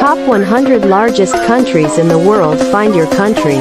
Top 100 largest countries in the world. Find your country.